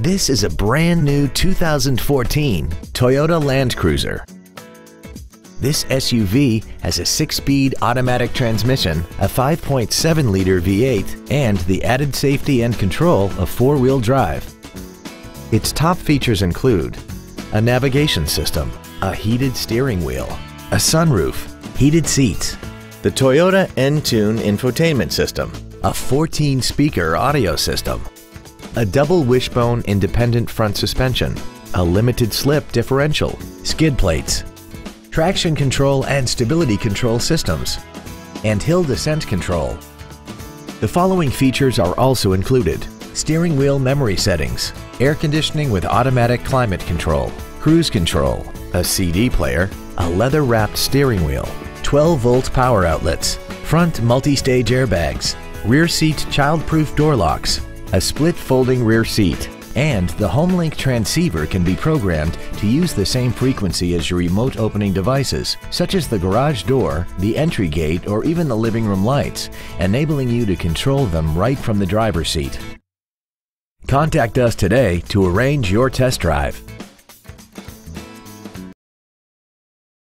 This is a brand new 2014 Toyota Land Cruiser. This SUV has a six-speed automatic transmission, a 5.7-liter V8, and the added safety and control of four-wheel drive. Its top features include a navigation system, a heated steering wheel, a sunroof, heated seats, the Toyota Entune infotainment system, a 14-speaker audio system, a double wishbone independent front suspension, a limited slip differential, skid plates, traction control and stability control systems, and hill descent control. The following features are also included. Steering wheel memory settings, air conditioning with automatic climate control, cruise control, a CD player, a leather-wrapped steering wheel, 12-volt power outlets, front multi-stage airbags, rear seat child-proof door locks, a split folding rear seat, and the HomeLink transceiver can be programmed to use the same frequency as your remote opening devices, such as the garage door, the entry gate, or even the living room lights, enabling you to control them right from the driver's seat. Contact us today to arrange your test drive.